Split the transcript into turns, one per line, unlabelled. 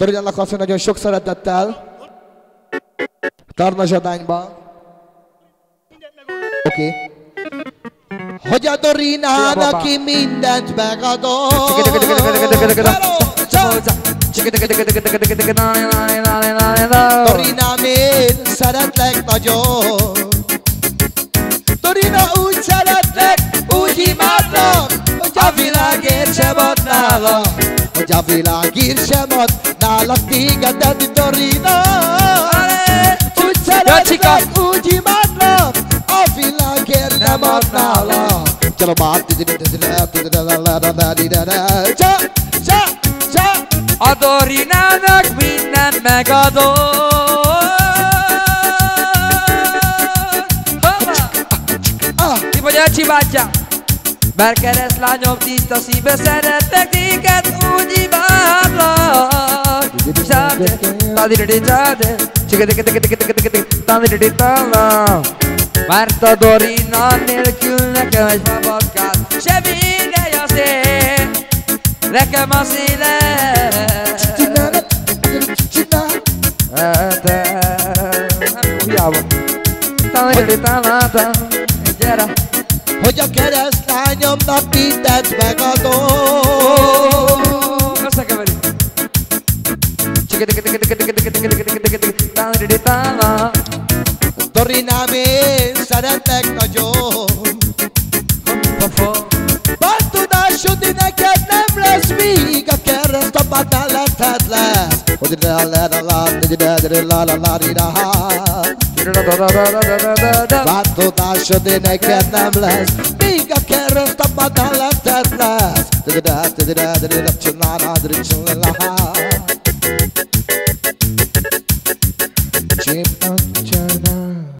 Dorinának azt mondja, nagyon sok szeretettel. Tarnazsadányba. Oké. Okay. Hogy a Dorinának én mindent megadom. Hello! Dorinám, én szeretlek nagyon. Dorina, úgy szeretlek, úgy imádlak, hogy a világért sem ad nála. Hogy a világír sem ad nálad tégedet Dorina. Úgy szeretlek, úgy imádlak? A világért nem ad nálam Csa, csa, csa
A Dorinának minden megadom ah,
ah.
Ti voglio a baggia mert keresztlányom tiszta szíve szeretlek téged, úgy imádlak. Mert a Dorina nélkül nekem egy fabatkát Se vége a szél, nekem a széle. Hiába. Gyere
hogy a keresztlányomnak mindent megadom.
Összekeverik.
Dorinám, én szeretek nagyon. Bár tudásod, neked nem lesz míg a kereszt a bátán lehetetlen. Hogy de a le la la, de de de la la la la la bár tudásod, neked nem lesz, míg a kereszt a pad melletted lesz. Chip on